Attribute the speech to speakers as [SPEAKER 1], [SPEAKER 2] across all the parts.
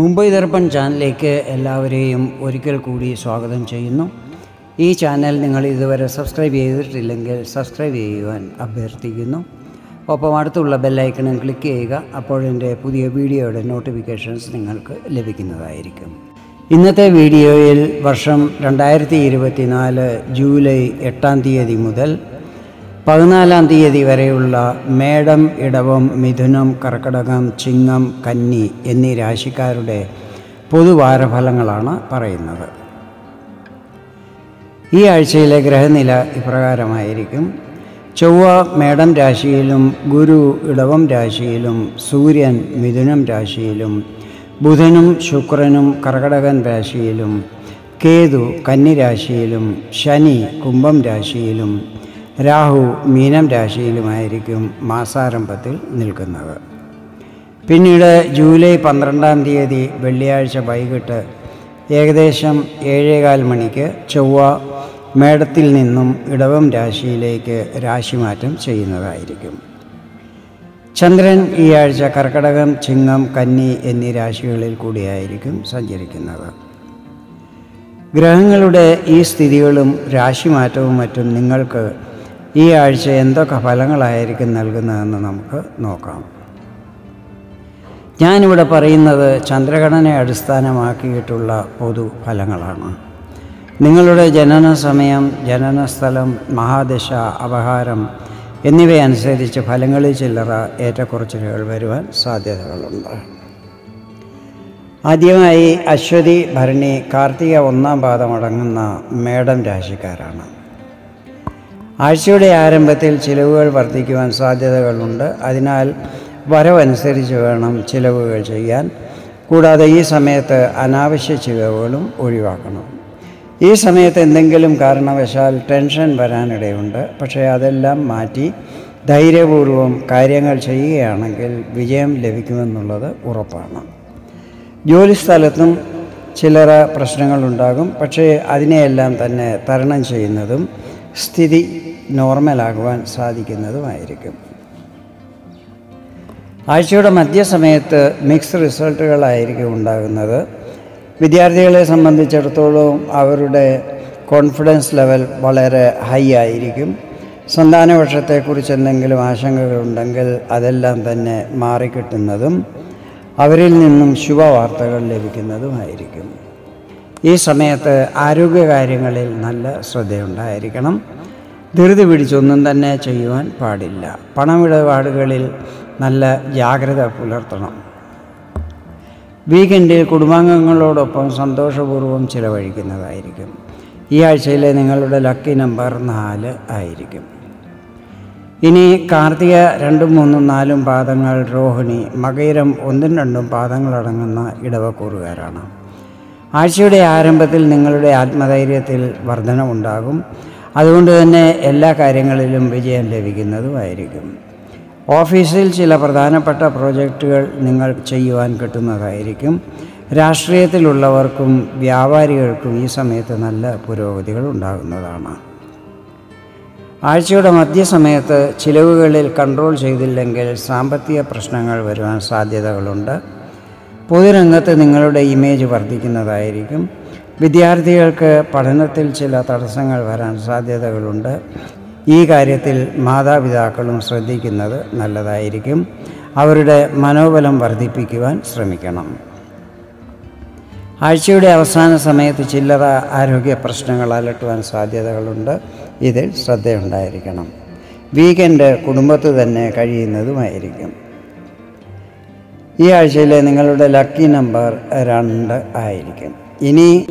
[SPEAKER 1] മുംബൈ ദർപ്പൺ ചാനലിലേക്ക് എല്ലാവരെയും ഒരിക്കൽ കൂടി സ്വാഗതം ചെയ്യുന്നു. ഈ ചാനൽ നിങ്ങൾ ഇതുവരെ സബ്സ്ക്രൈബ് ചെയ്തിട്ടില്ലെങ്കിൽ സബ്സ്ക്രൈബ് ചെയ്യുവാൻ അഭ്യർത്ഥിക്കുന്നു. ഒപ്പം അടുത്തുള്ള ബെല്ലൈക്കണും ക്ലിക്ക് ചെയ്യുക അപ്പോഴെന്റെ പുതിയ വീഡിയോയുടെ നോട്ടിഫിക്കേഷൻസ് നിങ്ങൾക്ക് ലഭിക്കുന്നതായിരിക്കും. ഇന്നത്തെ വീഡിയോയിൽ വർഷം രണ്ടായിരത്തി ജൂലൈ എട്ടാം തീയതി മുതൽ പതിനാലാം തീയതി വരെയുള്ള മേടം ഇടവം മിഥുനം കർക്കടകം ചിങ്ങം കന്നി എന്നീ രാശിക്കാരുടെ പൊതുവാരഫലങ്ങളാണ് പറയുന്നത്. ഈ ആഴ്ചയിലെ ഗ്രഹനില ഇപ്രകാരമായിരിക്കും. ചൊവ്വ മേടം രാശിയിലും ഗുരു ഇടവം രാശിയിലും സൂര്യൻ മിഥുനം രാശിയിലും ബുധനും ശുക്രനും കർക്കടകൻ രാശിയിലും കേതു കന്നിരാശിയിലും ശനി കുംഭം രാശിയിലും രാഹു മീനം രാശിയിലുമായിരിക്കും മാസാരംഭത്തിൽ നിൽക്കുന്നത്. പിന്നീട് ജൂലൈ പന്ത്രണ്ടാം തീയതി വെള്ളിയാഴ്ച വൈകിട്ട് ഏകദേശം ഏഴേകാൽ മണിക്ക് ചൊവ്വ മേടത്തിൽ നിന്നും ഇടവം രാശിയിലേക്ക് രാശിമാറ്റം ചെയ്യുന്നതായിരിക്കും. ചന്ദ്രൻ ഈ ആഴ്ച കർക്കടകം ചിങ്ങം കന്നി എന്നീ രാശികളിൽ കൂടിയായിരിക്കും സഞ്ചരിക്കുന്നത്. ഗ്രഹങ്ങളുടെ ഈ സ്ഥിതികളും രാശിമാറ്റവും മറ്റും നിങ്ങൾക്ക് ഈ ആഴ്ച എന്തൊക്കെ ഫലങ്ങളായിരിക്കും നൽകുന്നതെന്ന് നമുക്ക് നോക്കാം. ഞാനിവിടെ പറയുന്നത് ചന്ദ്രഘടനയെ അടിസ്ഥാനമാക്കിയിട്ടുള്ള പൊതു ഫലങ്ങളാണ്. നിങ്ങളുടെ ജനന സമയം ജനനസ്ഥലം മഹാദശ അപഹാരം എന്നിവയനുസരിച്ച് ഫലങ്ങളിൽ ചില്ലറ ഏറ്റക്കുറച്ചിലുകൾ വരുവാൻ സാധ്യതകളുണ്ട്. ആദ്യമായി അശ്വതി ഭരണി കാർത്തിക ഒന്നാം പാദമടങ്ങുന്ന മേടം രാശിക്കാരാണ്. ആഴ്ചയുടെ ആരംഭത്തിൽ ചിലവുകൾ വർദ്ധിക്കുവാൻ സാധ്യതകളുണ്ട്. അതിനാൽ വരവനുസരിച്ച് വേണം ചിലവുകൾ ചെയ്യാൻ. കൂടാതെ ഈ സമയത്ത് അനാവശ്യ ചിലവുകളും ഒഴിവാക്കണം. ഈ സമയത്ത് എന്തെങ്കിലും കാരണവശാൽ ടെൻഷൻ വരാനിടയുണ്ട്. പക്ഷേ അതെല്ലാം മാറ്റി ധൈര്യപൂർവം കാര്യങ്ങൾ ചെയ്യുകയാണെങ്കിൽ വിജയം ലഭിക്കുമെന്നുള്ളത് ഉറപ്പാണ്. ജോലിസ്ഥലത്തും ചില്ലറ പ്രശ്നങ്ങളുണ്ടാകും. പക്ഷേ അതിനെയെല്ലാം തന്നെ തരണം ചെയ്യുന്നതും സ്ഥിതി നോർമലാകുവാൻ സാധിക്കുന്നതുമായിരിക്കും. ആഴ്ചയുടെ മധ്യസമയത്ത് മിക്സ് റിസൾട്ടുകളായിരിക്കും ഉണ്ടാകുന്നത്. വിദ്യാർത്ഥികളെ സംബന്ധിച്ചിടത്തോളം അവരുടെ കോൺഫിഡൻസ് ലെവൽ വളരെ ഹൈ ആയിരിക്കും. സന്താനപക്ഷത്തെക്കുറിച്ച് എന്തെങ്കിലും ആശങ്കകളുണ്ടെങ്കിൽ അതെല്ലാം തന്നെ മാറിക്കിട്ടുന്നതും അവരിൽ നിന്നും ശുഭവാർത്തകൾ ലഭിക്കുന്നതുമായിരിക്കും. ഈ സമയത്ത് ആരോഗ്യകാര്യങ്ങളിൽ നല്ല ശ്രദ്ധയുണ്ടായിരിക്കണം. ധൃതി പിടിച്ചൊന്നും തന്നെ ചെയ്യുവാൻ പാടില്ല. പണമിടപാടുകളിൽ നല്ല ജാഗ്രത പുലർത്തണം. വീക്കെൻഡിൽ കുടുംബാംഗങ്ങളോടൊപ്പം സന്തോഷപൂർവം ചിലവഴിക്കുന്നതായിരിക്കും. ഈ ആഴ്ചയിലെ നിങ്ങളുടെ ലക്കി നമ്പർ നാല് ആയിരിക്കും. ഇനി കാർത്തിക രണ്ടും മൂന്നും നാലും പാദങ്ങൾ രോഹിണി മകയിരം ഒന്നും രണ്ടും പാദങ്ങളടങ്ങുന്ന ഇടവക്കൂറുകാരാണ്. ആഴ്ചയുടെ ആരംഭത്തിൽ നിങ്ങളുടെ ആത്മധൈര്യത്തിൽ വർധനമുണ്ടാകും. അതുകൊണ്ട് തന്നെ എല്ലാ കാര്യങ്ങളിലും വിജയം ലഭിക്കുന്നതുമായിരിക്കും. ഓഫീസിൽ ചില പ്രധാനപ്പെട്ട പ്രോജക്റ്റുകൾ നിങ്ങൾ ചെയ്യുവാൻ കിട്ടുന്നതായിരിക്കും. രാഷ്ട്രീയത്തിലുള്ളവർക്കും വ്യാപാരികൾക്കും ഈ സമയത്ത് നല്ല പുരോഗതികൾ ഉണ്ടാകുന്നതാണ്. ആഴ്ചയുടെ മധ്യസമയത്ത് ചിലവുകളിൽ കൺട്രോൾ ചെയ്തില്ലെങ്കിൽ സാമ്പത്തിക പ്രശ്നങ്ങൾ വരുവാൻ സാധ്യതകളുണ്ട്. പൊതുരംഗത്ത് നിങ്ങളുടെ ഇമേജ് വർദ്ധിക്കുന്നതായിരിക്കും. വിദ്യാർത്ഥികൾക്ക് പഠനത്തിൽ ചില തടസ്സങ്ങൾ വരാൻ സാധ്യതകളുണ്ട്. ഈ കാര്യത്തിൽ മാതാപിതാക്കളും ശ്രദ്ധിക്കുന്നത് നല്ലതായിരിക്കും. അവരുടെ മനോബലം വർദ്ധിപ്പിക്കുവാൻ ശ്രമിക്കണം. ആഴ്ചയുടെ അവസാന സമയത്ത് ചില്ലറ ആരോഗ്യ പ്രശ്നങ്ങൾ അലട്ടുവാൻ സാധ്യതകളുണ്ട്. ഇതിൽ ശ്രദ്ധയുണ്ടായിരിക്കണം. വീക്കെൻഡ് കുടുംബത്ത് തന്നെ കഴിയുന്നതുമായിരിക്കും. ഈ ആഴ്ചയിലെ നിങ്ങളുടെ ലക്കി നമ്പർ രണ്ട് ആയിരിക്കും. ഇനി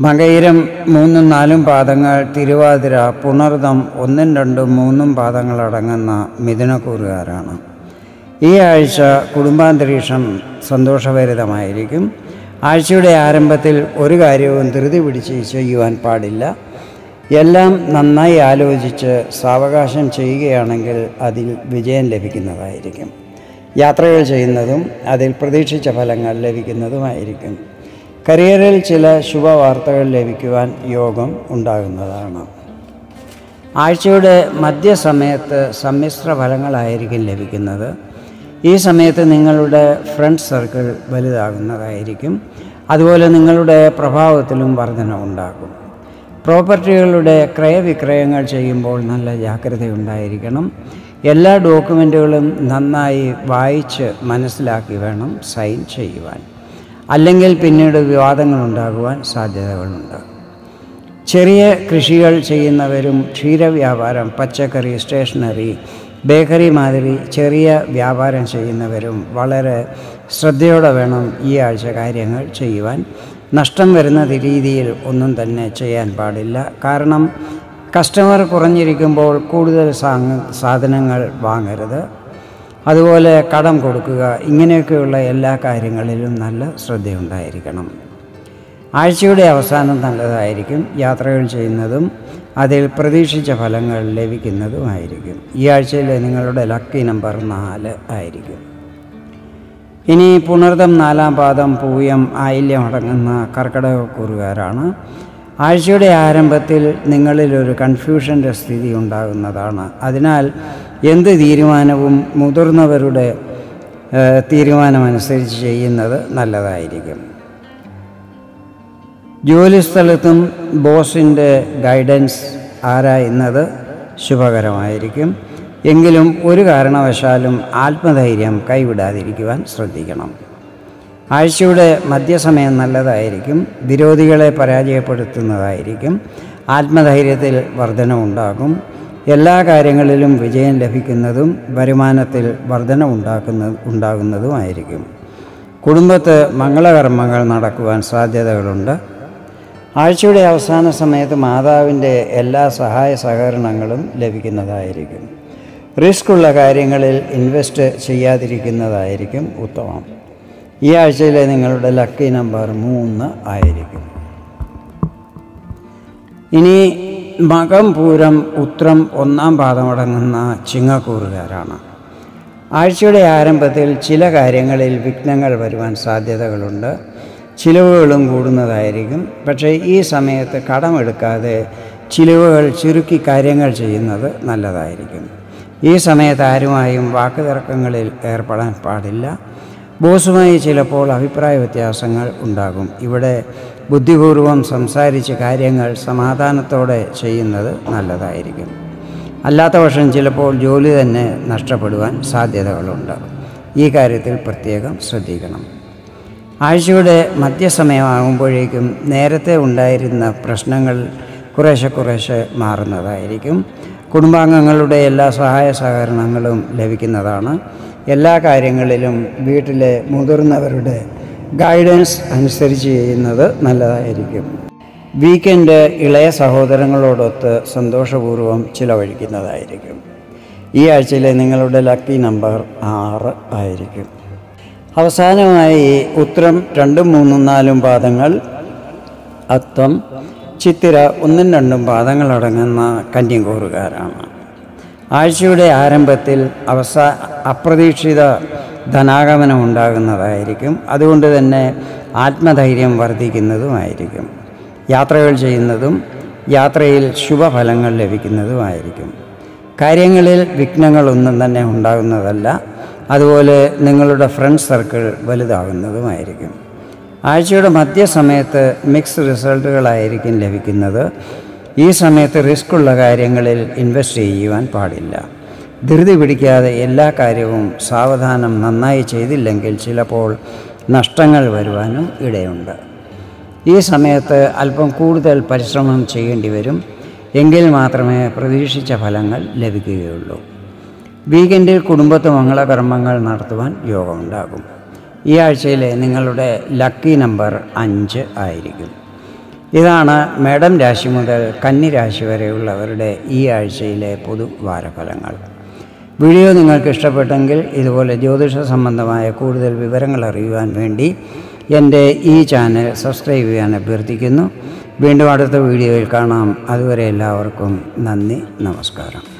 [SPEAKER 1] മകയിരം മൂന്നും നാലും പാദങ്ങൾ തിരുവാതിര പുണർദം ഒന്നും രണ്ടും മൂന്നും പാദങ്ങളടങ്ങുന്ന മിഥുനക്കൂറുകാരാണ്. ഈ ആഴ്ച കുടുംബാന്തരീക്ഷം സന്തോഷഭരിതമായിരിക്കും. ആഴ്ചയുടെ ആരംഭത്തിൽ ഒരു കാര്യവും ധൃതി പിടിച്ച് ചെയ്യുവാൻ പാടില്ല. എല്ലാം നന്നായി ആലോചിച്ച് സാവകാശം ചെയ്യുകയാണെങ്കിൽ അതിൽ വിജയം ലഭിക്കുന്നതായിരിക്കും. യാത്രകൾ ചെയ്യുന്നതും അതിൽ പ്രതീക്ഷിച്ച ഫലങ്ങൾ ലഭിക്കുന്നതുമായിരിക്കും. കരിയറിൽ ചില ശുഭവാർത്തകൾ ലഭിക്കുവാൻ യോഗം ഉണ്ടാകുന്നതാണ്. ആഴ്ചയുടെ മധ്യസമയത്ത് സമ്മിശ്ര ഫലങ്ങളായിരിക്കും ലഭിക്കുന്നത്. ഈ സമയത്ത് നിങ്ങളുടെ ഫ്രണ്ട് സർക്കിൾ വലുതാകുന്നതായിരിക്കും. അതുപോലെ നിങ്ങളുടെ പ്രഭാവത്തിലും വർധന ഉണ്ടാകും. പ്രോപ്പർട്ടികളുടെ ക്രയവിക്രയങ്ങൾ ചെയ്യുമ്പോൾ നല്ല ജാഗ്രതയുണ്ടായിരിക്കണം എല്ലാ ഡോക്യുമെന്റുകളും നന്നായി വായിച്ച് മനസ്സിലാക്കി വേണം സൈൻ ചെയ്യുവാൻ. അല്ലെങ്കിൽ പിന്നീട് വിവാദങ്ങൾ ഉണ്ടാകുവാൻ സാധ്യതകളുണ്ട്. ചെറിയ കൃഷികൾ ചെയ്യുന്നവരും ക്ഷീരവ്യാപാരം പച്ചക്കറി സ്റ്റേഷനറി ബേക്കറി മാതിരി ചെറിയ വ്യാപാരം ചെയ്യുന്നവരും വളരെ ശ്രദ്ധയോടെ വേണം ഈ ആഴ്ച കാര്യങ്ങൾ ചെയ്യുവാൻ. നഷ്ടം വരുന്ന രീതിയിൽ ഒന്നും തന്നെ ചെയ്യാൻ പാടില്ല. കാരണം കസ്റ്റമർ കുറഞ്ഞിരിക്കുമ്പോൾ കൂടുതൽ സാധനങ്ങൾ വാങ്ങരുത്. അതുപോലെ കടം കൊടുക്കുക ഇങ്ങനെയൊക്കെയുള്ള എല്ലാ കാര്യങ്ങളിലും നല്ല ശ്രദ്ധയുണ്ടായിരിക്കണം. ആഴ്ചയുടെ അവസാനം നല്ലതായിരിക്കും. യാത്രകൾ ചെയ്യുന്നതും അതിൽ പ്രതീക്ഷിച്ച ഫലങ്ങൾ ലഭിക്കുന്നതുമായിരിക്കും ഈ ആഴ്ചയിലെ നിങ്ങളുടെ ലക്കി നമ്പർ നാല് ആയിരിക്കും. ഇനി പുണർതം നാലാം പാദം പൂയം ആയില്യം അടങ്ങുന്ന കർക്കിടകക്കൂറുകാരാണ് ആഴ്ചയുടെ ആരംഭത്തിൽ നിങ്ങളിലൊരു കൺഫ്യൂഷന്റെ സ്ഥിതി ഉണ്ടാകുന്നതാണ്. അതിനാൽ എന്ത് തീരുമാനവും മുതിർന്നവരുടെ തീരുമാനമനുസരിച്ച് ചെയ്യുന്നത് നല്ലതായിരിക്കും. ജോലിസ്ഥലത്തും ബോസിന്റെ ഗൈഡൻസ് ആരായുന്നത് ശുഭകരമായിരിക്കും. എങ്കിലും ഒരു കാരണവശാലും ആത്മധൈര്യം കൈവിടാതിരിക്കുവാൻ ശ്രദ്ധിക്കണം. ആഴ്ചയുടെ മധ്യസമയം നല്ലതായിരിക്കും വിരോധികളെ പരാജയപ്പെടുത്തുന്നതായിരിക്കും ആത്മധൈര്യത്തിൽ വർധനമുണ്ടാകും എല്ലാ കാര്യങ്ങളിലും വിജയം ലഭിക്കുന്നതും വരുമാനത്തിൽ വർധന ഉണ്ടാക്കുന്ന ഉണ്ടാകുന്നതുമായിരിക്കും. കുടുംബത്ത് മംഗളകർമ്മങ്ങൾ നടക്കുവാൻ സാധ്യതകളുണ്ട്. ആഴ്ചയുടെ അവസാന സമയത്ത് മാതാവിന്റെ എല്ലാ സഹായ സഹകരണങ്ങളും ലഭിക്കുന്നതായിരിക്കും. റിസ്ക് ഉള്ള കാര്യങ്ങളിൽ ഇൻവെസ്റ്റ് ചെയ്യാതിരിക്കുന്നതായിരിക്കും ഉത്തമം. ഈ ആഴ്ചയിലെ നിങ്ങളുടെ ലക്കി നമ്പർ മൂന്ന് ആയിരിക്കും. ഇനി മകം പൂരം ഉത്രം ഒന്നാം പാദമടങ്ങുന്ന ചിങ്ങക്കൂറുകാരാണ്. ആഴ്ചയുടെ ആരംഭത്തിൽ ചില കാര്യങ്ങളിൽ വിഘ്നങ്ങൾ വരുവാൻ സാധ്യതകളുണ്ട്. ചിലവുകളും കൂടുന്നതായിരിക്കും. പക്ഷേ ഈ സമയത്ത് കടമെടുക്കാതെ ചിലവുകൾ ചുരുക്കി കാര്യങ്ങൾ ചെയ്യുന്നത് നല്ലതായിരിക്കും. ഈ സമയത്ത് ആരുമായും വാക്കുതർക്കങ്ങളിൽ ഏർപ്പെടാൻ പാടില്ല. ബോസുമായി ചിലപ്പോൾ അഭിപ്രായ വ്യത്യാസങ്ങൾ ഉണ്ടാകും. ഇവിടെ ബുദ്ധിപൂർവം സംസാരിച്ച് കാര്യങ്ങൾ സമാധാനത്തോടെ ചെയ്യുന്നത് നല്ലതായിരിക്കും. അല്ലാത്ത പക്ഷം ചിലപ്പോൾ ജോലി തന്നെ നഷ്ടപ്പെടുവാൻ സാധ്യതകളുണ്ട്. ഈ കാര്യത്തിൽ പ്രത്യേകം ശ്രദ്ധിക്കണം. ആഴ്ചയുടെ മധ്യസമയമാകുമ്പോഴേക്കും നേരത്തെ ഉണ്ടായിരുന്ന പ്രശ്നങ്ങൾ കുറേശ്ശെ കുറേശ്ശെ മാറുന്നതായിരിക്കും. കുടുംബാംഗങ്ങളുടെ എല്ലാ സഹായ സഹകരണങ്ങളും ലഭിക്കുന്നതാണ് എല്ലാ കാര്യങ്ങളിലും വീട്ടിലെ മുതിർന്നവരുടെ ഗൈഡൻസ് അനുസരിച്ച് ചെയ്യുന്നത് നല്ലതായിരിക്കും. വീക്കെൻഡ് ഇളയ സഹോദരങ്ങളോടൊത്ത് സന്തോഷപൂർവം ചിലവഴിക്കുന്നതായിരിക്കും. ഈ ആഴ്ചയിലെ നിങ്ങളുടെ ലക്കി നമ്പർ ആറ് ആയിരിക്കും. അവസാനമായി ഉത്തരം രണ്ടും മൂന്നും നാലും പാദങ്ങൾ അത്തം ചിത്തിര ഒന്നും രണ്ടും പാദങ്ങളടങ്ങുന്ന കന്യകൂറുകാരാണ്. ആഴ്ചയുടെ ആരംഭത്തിൽ അവസാ അപ്രതീക്ഷിത ധനാഗമനം ഉണ്ടാകുന്നതായിരിക്കും. അതുകൊണ്ട് തന്നെ ആത്മധൈര്യം വർദ്ധിക്കുന്നതുമായിരിക്കും. യാത്രകൾ ചെയ്യുന്നതും യാത്രയിൽ ശുഭഫലങ്ങൾ ലഭിക്കുന്നതുമായിരിക്കും. കാര്യങ്ങളിൽ വിഘ്നങ്ങളൊന്നും തന്നെ ഉണ്ടാകുന്നതല്ല. അതുപോലെ നിങ്ങളുടെ ഫ്രണ്ട് സർക്കിൾ വലുതാകുന്നതുമായിരിക്കും. ആഴ്ചയുടെ മധ്യസമയത്ത് മിക്സ് റിസൾട്ടുകളായിരിക്കും ലഭിക്കുന്നത്. ഈ സമയത്ത് റിസ്ക് ഉള്ള കാര്യങ്ങളിൽ ഇൻവെസ്റ്റ് ചെയ്യുവാൻ പാടില്ല. ധൃതി പിടിക്കാതെ എല്ലാ കാര്യവും സാവധാനം നന്നായി ചെയ്തില്ലെങ്കിൽ ചിലപ്പോൾ നഷ്ടങ്ങൾ വരുവാനും ഇടയുണ്ട്. ഈ സമയത്ത് അല്പം കൂടുതൽ പരിശ്രമം ചെയ്യേണ്ടി വരും. എങ്കിൽ മാത്രമേ പ്രതീക്ഷിച്ച ഫലങ്ങൾ ലഭിക്കുകയുള്ളൂ. വീക്കെൻഡിൽ കുടുംബത്ത് മംഗളകർമ്മങ്ങൾ നടത്തുവാൻ യോഗമുണ്ടാകും. ഈ ആഴ്ചയിലെ നിങ്ങളുടെ ലക്കി നമ്പർ അഞ്ച് ആയിരിക്കും. ഇതാണ് മേടം രാശി മുതൽ കന്നിരാശി വരെയുള്ളവരുടെ ഈ ആഴ്ചയിലെ പൊതു വാരഫലങ്ങൾ. വീഡിയോ നിങ്ങൾക്ക് ഇഷ്ടപ്പെട്ടെങ്കിൽ ഇതുപോലെ ജ്യോതിഷ സംബന്ധമായ കൂടുതൽ വിവരങ്ങൾ അറിയുവാൻ വേണ്ടി എന്റെ ഈ ചാനൽ സബ്സ്ക്രൈബ് ചെയ്യാൻ അഭ്യർത്ഥിക്കുന്നു. വീണ്ടും അടുത്ത വീഡിയോയിൽ കാണാം. അതുവരെ എല്ലാവർക്കും നന്ദി നമസ്കാരം.